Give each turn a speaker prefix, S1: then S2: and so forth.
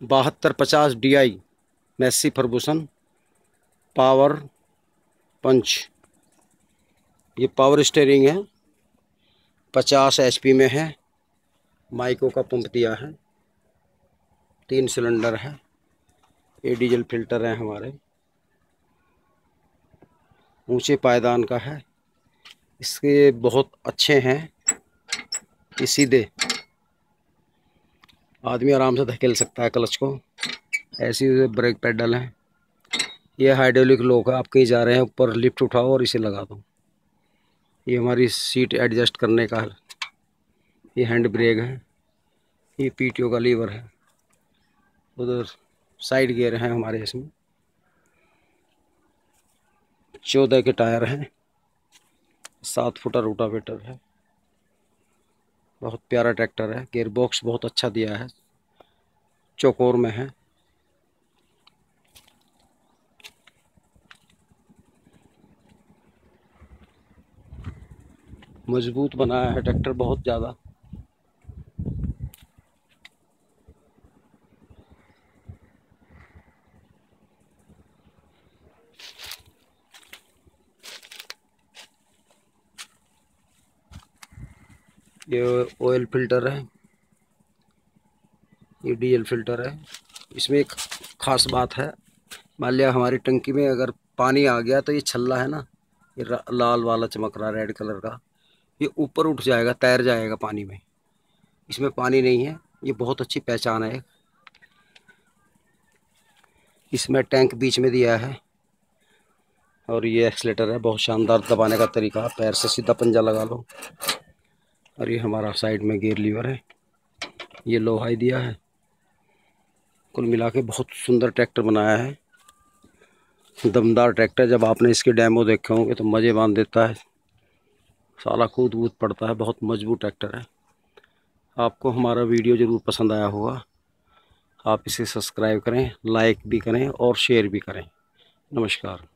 S1: बहत्तर पचास D I Massey Ferguson, power punch. ये पावर स्टेयरिंग है, पचास एचपी में है, माइको का पंप दिया है, तीन सिलेंडर है, ये डीजल फ़िल्टर है हमारे। ऊँचे पायदान का है, इसके बहुत अच्छे हैं, ये सीधे। आदमी आराम से धकेल सकता है क्लच को। ऐसी ब्रेक पेडल है। ये हाइड्रोलिक लोक है आप कहीं जा रहे हैं, ऊपर लिफ्ट उठाओ और इसे लगा दो। ये हमारी सीट एडजस्ट करने का है। ये हैंड ब्रेक है। ये पीटीओ का लीवर है। उधर साइड गियर हैं हमारे इसमें। चौदह के टायर हैं। सात फुटा रोटावेटर है। बहुत प्यारा ट्रैक्टर है। गेयर बॉक्स बहुत अच्छा दिया है। चौकोर में है। मज़बूत बनाया है ट्रैक्टर बहुत ज़्यादा। ये ऑयल फ़िल्टर है। ये डीजल फ़िल्टर है। इसमें एक ख़ास बात है। मान लिया हमारी टंकी में अगर पानी आ गया तो ये छल्ला है ना, ये लाल वाला चमक रहा रेड कलर का। ये ऊपर उठ जाएगा, तैर जाएगा पानी में। इसमें पानी नहीं है, ये बहुत अच्छी पहचान है। इसमें टैंक बीच में दिया है। और ये एक्सलेटर है, बहुत शानदार दबाने का तरीका। पैर से सीधा पंजा लगा लो। और ये हमारा साइड में गेयर लीवर है। ये लोहाई दिया है। कुल मिला के बहुत सुंदर ट्रैक्टर बनाया है। दमदार ट्रैक्टर जब आपने इसके डैमो देखे होंगे तो मज़े बाँध देता है। साला कूद वूद पड़ता है। बहुत मज़बूत ट्रैक्टर है। आपको हमारा वीडियो ज़रूर पसंद आया होगा। आप इसे सब्सक्राइब करें लाइक भी करें और शेयर भी करें। नमस्कार।